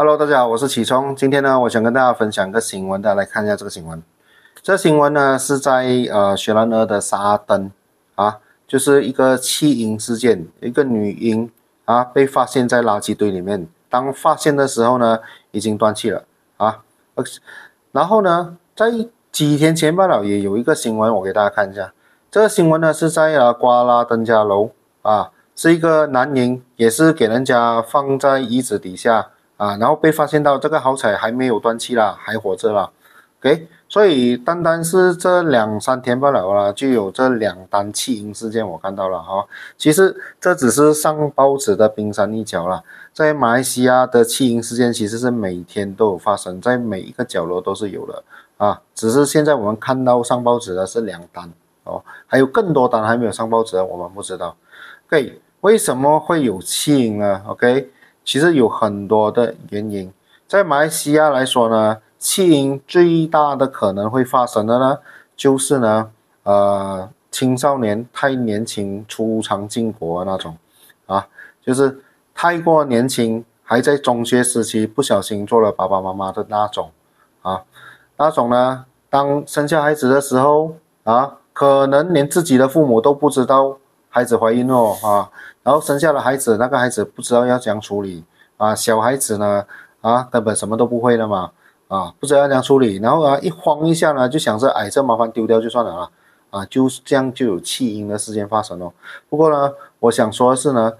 Hello，大家好，我是启聪。今天呢，我想跟大家分享一个新闻，大家来看一下这个新闻。这新闻呢是在呃雪兰莪的沙登啊，就是一个弃婴事件，一个女婴啊被发现在垃圾堆里面。当发现的时候呢，已经断气了啊。然后呢，在几天前吧了，也有一个新闻，我给大家看一下。这个新闻呢是在呃瓜拉登家楼啊，是一个男婴，也是给人家放在椅子底下。啊，然后被发现到这个好彩还没有断气啦，还活着啦。OK，所以单单是这两三天罢了啦，就有这两单弃婴事件，我看到了哈。其实这只是上报纸的冰山一角啦，在马来西亚的弃婴事件其实是每天都有发生，在每一个角落都是有的啊。只是现在我们看到上报纸的是两单哦，还有更多单还没有上报纸，我们不知道。OK，为什么会有弃婴呢？OK。其实有很多的原因，在马来西亚来说呢，弃婴最大的可能会发生的呢，就是呢，呃，青少年太年轻出场进国那种，啊，就是太过年轻，还在中学时期不小心做了爸爸妈妈的那种，啊，那种呢，当生下孩子的时候，啊，可能连自己的父母都不知道。孩子怀孕哦啊，然后生下了孩子，那个孩子不知道要怎样处理啊，小孩子呢啊根本什么都不会的嘛啊，不知道要怎样处理，然后啊一慌一下呢就想着哎这麻烦丢掉就算了啊啊就这样就有弃婴的事件发生哦。不过呢，我想说的是呢，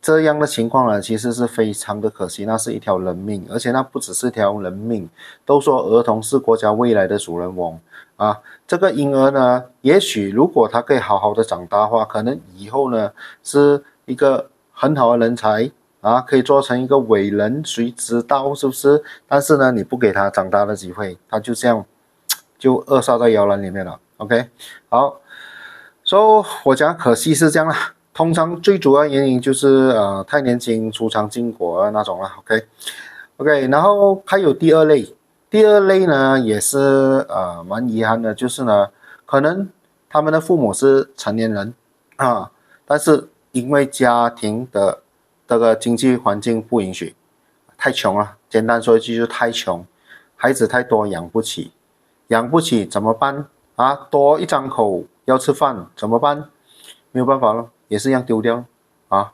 这样的情况呢其实是非常的可惜，那是一条人命，而且那不只是条人命，都说儿童是国家未来的主人翁。啊，这个婴儿呢，也许如果他可以好好的长大的话，可能以后呢是一个很好的人才啊，可以做成一个伟人，谁知道是不是？但是呢，你不给他长大的机会，他就这样就扼杀在摇篮里面了。OK，好，所以我讲可惜是这样啦。通常最主要原因就是呃太年轻出场进国那种了。OK，OK，然后还有第二类。第二类呢，也是呃蛮遗憾的，就是呢，可能他们的父母是成年人啊，但是因为家庭的这个经济环境不允许，太穷了。简单说一句，就是太穷，孩子太多养不起，养不起怎么办啊？多一张口要吃饭怎么办？没有办法了，也是一样丢掉啊。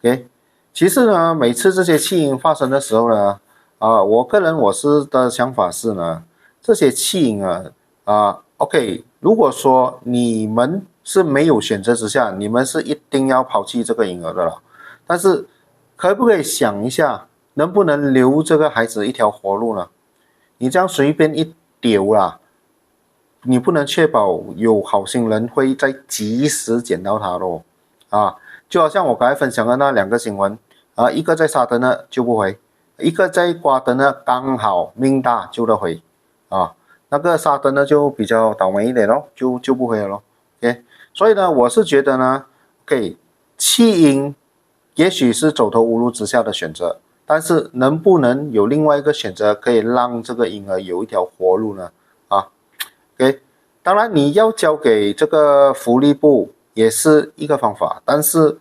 OK，其实呢，每次这些弃婴发生的时候呢。啊，我个人我是的想法是呢，这些弃婴啊啊，OK，如果说你们是没有选择之下，你们是一定要抛弃这个婴儿的了。但是，可不可以想一下，能不能留这个孩子一条活路呢？你这样随便一丢啦，你不能确保有好心人会在及时捡到他咯。啊，就好像我刚才分享的那两个新闻啊，一个在沙登呢救不回。一个在瓜登呢，刚好命大救得回，啊，那个沙登呢就比较倒霉一点咯，就救不回了咯。所以呢，我是觉得呢，OK，弃婴也许是走投无路之下的选择，但是能不能有另外一个选择，可以让这个婴儿有一条活路呢？啊，OK，当然你要交给这个福利部也是一个方法，但是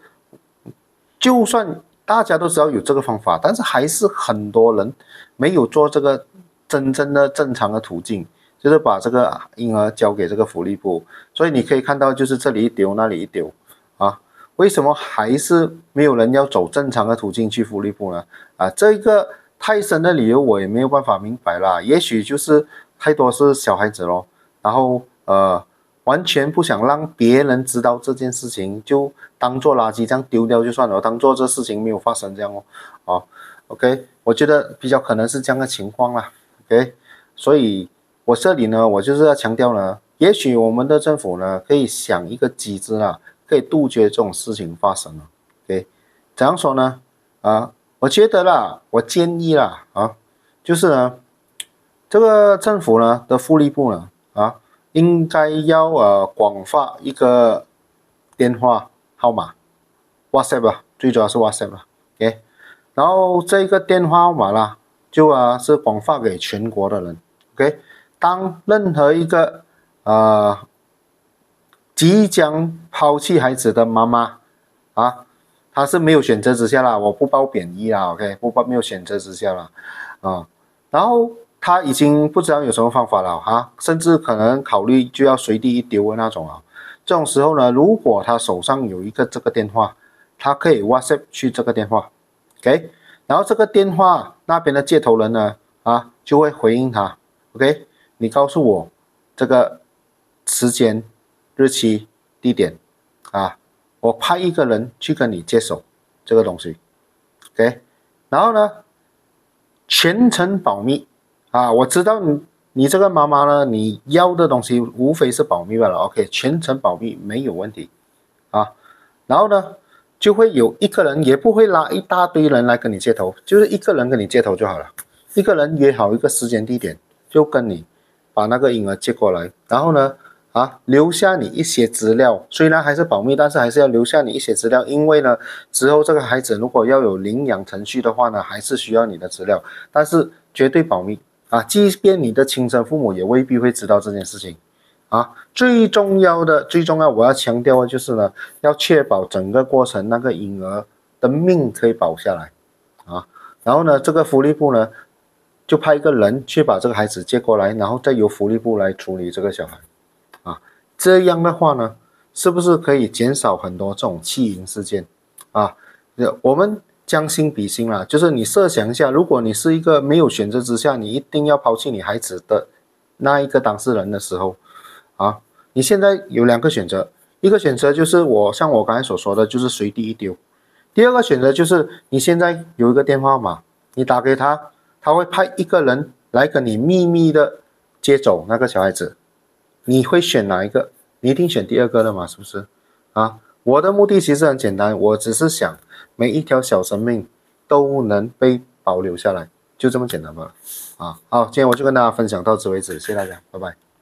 就算。大家都知道有这个方法，但是还是很多人没有做这个真正的正常的途径，就是把这个婴儿交给这个福利部。所以你可以看到，就是这里一丢，那里一丢啊。为什么还是没有人要走正常的途径去福利部呢？啊，这一个太深的理由我也没有办法明白啦。也许就是太多是小孩子咯，然后呃。完全不想让别人知道这件事情，就当做垃圾这样丢掉就算了，当做这事情没有发生这样哦。哦，OK，我觉得比较可能是这样的情况啦。OK，所以我这里呢，我就是要强调呢，也许我们的政府呢可以想一个机制啊，可以杜绝这种事情发生了。OK，怎样说呢？啊，我觉得啦，我建议啦，啊，就是呢，这个政府呢的福利部呢，啊。应该要呃广发一个电话号码，WhatsApp 啊，最主要是 WhatsApp 啊，OK，然后这个电话号码啦，就啊是广发给全国的人，OK，当任何一个呃即将抛弃孩子的妈妈啊，她是没有选择之下啦，我不包贬义啦，OK，不包没有选择之下啦，啊，然后她已经不知道有什么方法了哈，甚至可能考虑就要随地一丢的那种啊。这种时候呢，如果他手上有一个这个电话，他可以 WhatsApp 去这个电话，OK，然后这个电话那边的接头人呢，啊，就会回应他，OK，你告诉我这个时间、日期、地点，啊，我派一个人去跟你接手这个东西，OK，然后呢，全程保密，啊，我知道你。你这个妈妈呢？你要的东西无非是保密罢了，OK，全程保密没有问题，啊，然后呢，就会有一个人，也不会拉一大堆人来跟你接头，就是一个人跟你接头就好了，一个人约好一个时间地点，就跟你把那个婴儿接过来，然后呢，啊，留下你一些资料，虽然还是保密，但是还是要留下你一些资料，因为呢，之后这个孩子如果要有领养程序的话呢，还是需要你的资料，但是绝对保密。啊，即便你的亲生父母也未必会知道这件事情，啊，最重要的、最重要，我要强调的就是呢，要确保整个过程那个婴儿的命可以保下来，啊，然后呢，这个福利部呢，就派一个人去把这个孩子接过来，然后再由福利部来处理这个小孩，啊，这样的话呢，是不是可以减少很多这种弃婴事件？啊，我们。将心比心啦，就是你设想一下，如果你是一个没有选择之下，你一定要抛弃你孩子的那一个当事人的时候，啊，你现在有两个选择，一个选择就是我像我刚才所说的，就是随地一丢；第二个选择就是你现在有一个电话号码，你打给他，他会派一个人来跟你秘密的接走那个小孩子，你会选哪一个？你一定选第二个的嘛，是不是？啊，我的目的其实很简单，我只是想。每一条小生命都能被保留下来，就这么简单吧。啊，好，今天我就跟大家分享到此为止，谢谢大家，拜拜。